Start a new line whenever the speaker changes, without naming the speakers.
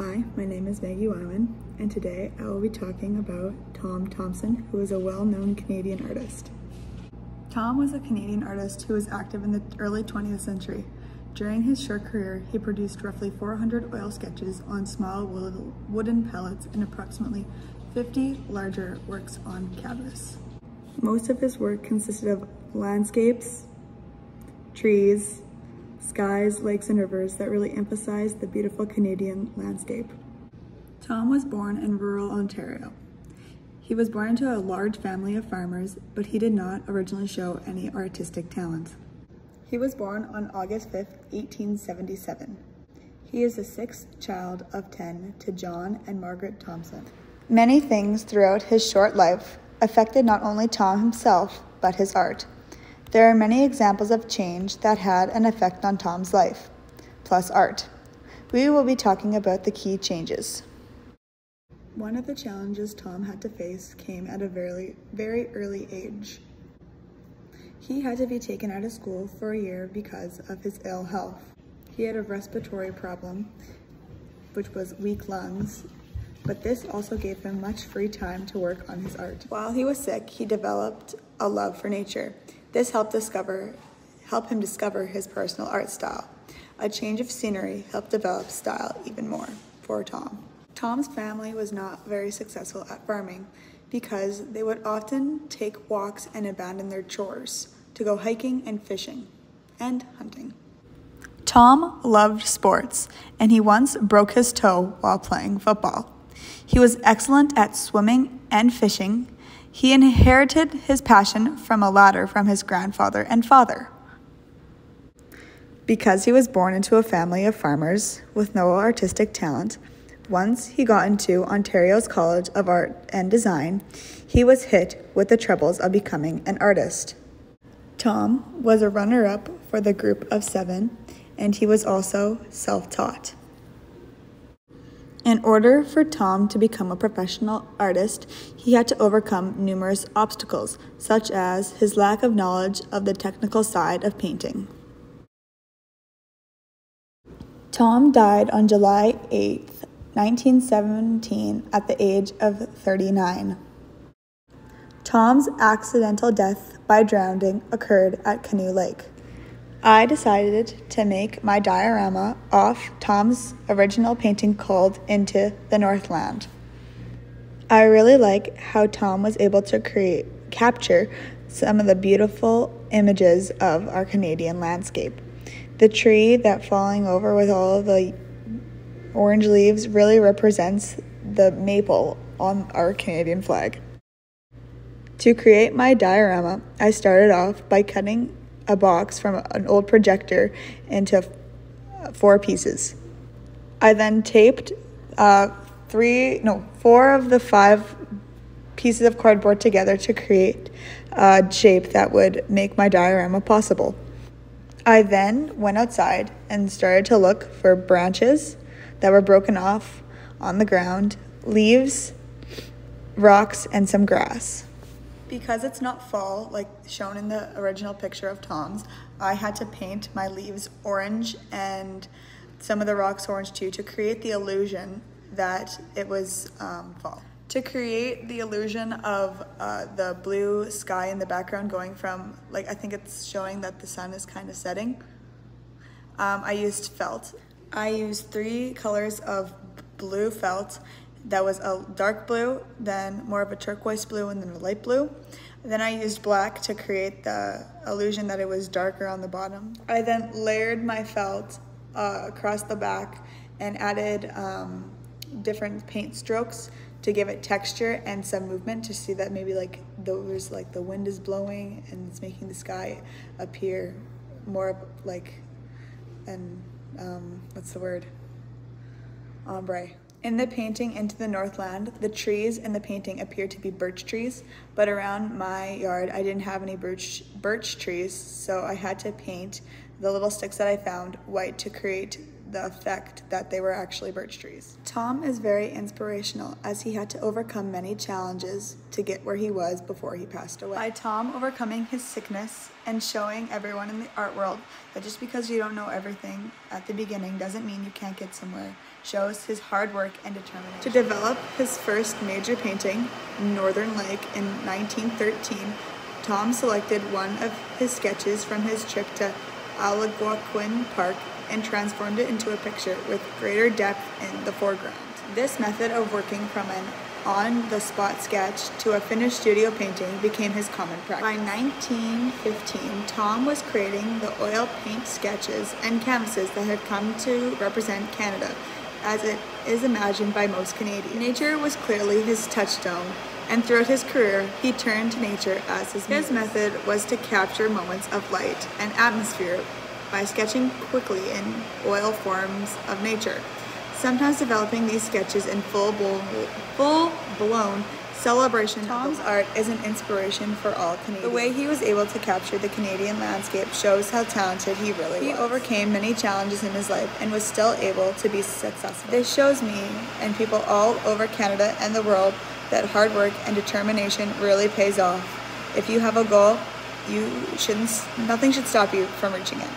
Hi, my name is Maggie Weiman, and today I will be talking about Tom Thomson, who is a well-known Canadian artist. Tom was a Canadian artist who was active in the early 20th century. During his short career, he produced roughly 400 oil sketches on small wooden pallets and approximately 50 larger works on canvas. Most of his work consisted of landscapes, trees, skies, lakes, and rivers that really emphasize the beautiful Canadian landscape. Tom was born in rural Ontario. He was born into a large family of farmers, but he did not originally show any artistic talent. He was born on August 5, 1877. He is the sixth child of 10 to John and Margaret Thomson. Many things throughout his short life affected not only Tom himself, but his art. There are many examples of change that had an effect on Tom's life, plus art. We will be talking about the key changes. One of the challenges Tom had to face came at a very, very early age. He had to be taken out of school for a year because of his ill health. He had a respiratory problem, which was weak lungs, but this also gave him much free time to work on his art. While he was sick, he developed a love for nature. This helped discover, help him discover his personal art style. A change of scenery helped develop style even more for Tom. Tom's family was not very successful at farming because they would often take walks and abandon their chores to go hiking and fishing and hunting. Tom loved sports, and he once broke his toe while playing football. He was excellent at swimming and fishing, he inherited his passion from a ladder from his grandfather and father. Because he was born into a family of farmers with no artistic talent, once he got into Ontario's College of Art and Design, he was hit with the troubles of becoming an artist. Tom was a runner up for the group of seven, and he was also self taught. In order for Tom to become a professional artist, he had to overcome numerous obstacles, such as his lack of knowledge of the technical side of painting. Tom died on July 8, 1917, at the age of 39. Tom's accidental death by drowning occurred at Canoe Lake. I decided to make my diorama off Tom's original painting called Into the Northland. I really like how Tom was able to create capture some of the beautiful images of our Canadian landscape. The tree that falling over with all of the orange leaves really represents the maple on our Canadian flag. To create my diorama, I started off by cutting a box from an old projector into four pieces. I then taped uh, three, no, four of the five pieces of cardboard together to create a shape that would make my diorama possible. I then went outside and started to look for branches that were broken off on the ground, leaves, rocks, and some grass. Because it's not fall, like shown in the original picture of Tom's, I had to paint my leaves orange and some of the rocks orange too to create the illusion that it was um, fall. To create the illusion of uh, the blue sky in the background going from, like I think it's showing that the sun is kind of setting, um, I used felt. I used three colors of blue felt that was a dark blue, then more of a turquoise blue, and then a light blue. Then I used black to create the illusion that it was darker on the bottom. I then layered my felt uh, across the back and added um, different paint strokes to give it texture and some movement to see that maybe like there's like the wind is blowing and it's making the sky appear more like and um, what's the word ombre in the painting Into the Northland, the trees in the painting appear to be birch trees, but around my yard I didn't have any birch, birch trees, so I had to paint the little sticks that I found white to create the effect that they were actually birch trees. Tom is very inspirational as he had to overcome many challenges to get where he was before he passed away. By Tom overcoming his sickness and showing everyone in the art world that just because you don't know everything at the beginning doesn't mean you can't get somewhere, shows his hard work and determination. To develop his first major painting, Northern Lake, in 1913, Tom selected one of his sketches from his trip to Algonquin Park and transformed it into a picture with greater depth in the foreground. This method of working from an on-the-spot sketch to a finished studio painting became his common practice. By 1915, Tom was creating the oil paint sketches and canvases that had come to represent Canada as it is imagined by most Canadians. Nature was clearly his touchstone, and throughout his career, he turned to nature as his His method was to capture moments of light and atmosphere by sketching quickly in oil forms of nature, sometimes developing these sketches in full-blown full blown celebration. Tom's art is an inspiration for all Canadians. The way he was able to capture the Canadian landscape shows how talented he really he was. He overcame many challenges in his life and was still able to be successful. This shows me and people all over Canada and the world that hard work and determination really pays off. If you have a goal, you shouldn't nothing should stop you from reaching it.